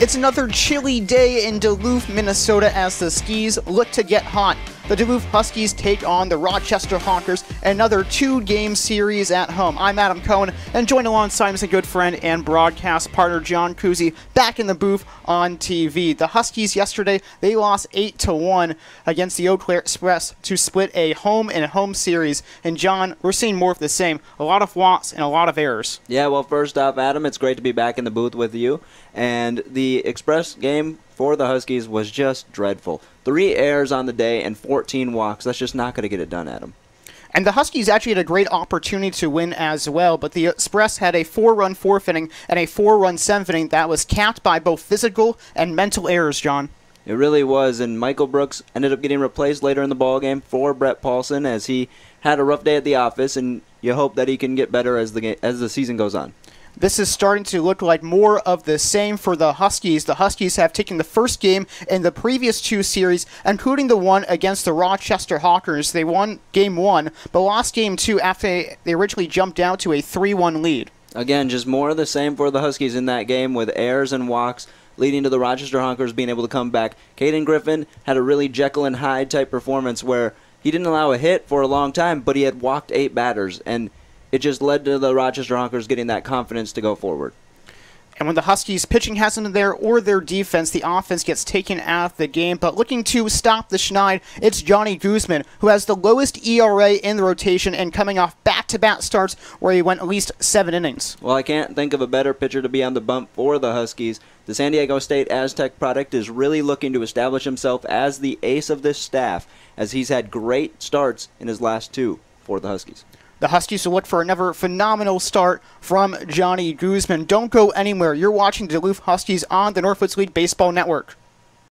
It's another chilly day in Duluth, Minnesota as the skis look to get hot. The Duluth Huskies take on the Rochester Honkers, another two game series at home. I'm Adam Cohen, and joined alongside my good friend and broadcast partner John Kuziej back in the booth on TV. The Huskies yesterday, they lost 8 to 1 against the Eau Claire Express to split a home and home series. And John, we're seeing more of the same a lot of walks and a lot of errors. Yeah, well, first off, Adam, it's great to be back in the booth with you. And the Express game for the Huskies was just dreadful. Three errors on the day and 14 walks. That's just not going to get it done, Adam. And the Huskies actually had a great opportunity to win as well, but the Express had a four run fourth inning and a four run seventh inning that was capped by both physical and mental errors, John. It really was, and Michael Brooks ended up getting replaced later in the ball game for Brett Paulson as he had a rough day at the office, and you hope that he can get better as the game, as the season goes on. This is starting to look like more of the same for the Huskies. The Huskies have taken the first game in the previous two series, including the one against the Rochester Honkers. They won game one, but lost game two after they originally jumped out to a 3 1 lead. Again, just more of the same for the Huskies in that game with errors and walks leading to the Rochester Honkers being able to come back. Caden Griffin had a really Jekyll and Hyde type performance where he didn't allow a hit for a long time, but he had walked eight batters, and it just led to the Rochester Honkers getting that confidence to go forward. And when the Huskies pitching hasn't been there or their defense, the offense gets taken out of the game. But looking to stop the Schneid, it's Johnny Guzman, who has the lowest ERA in the rotation and coming off back to back starts where he went at least seven innings. Well, I can't think of a better pitcher to be on the bump for the Huskies. The San Diego State Aztec product is really looking to establish himself as the ace of this staff, as he's had great starts in his last two for the Huskies. The Huskies will look for another phenomenal start from Johnny Guzman. Don't go anywhere. You're watching Duluth Huskies on the Northwoods League Baseball Network.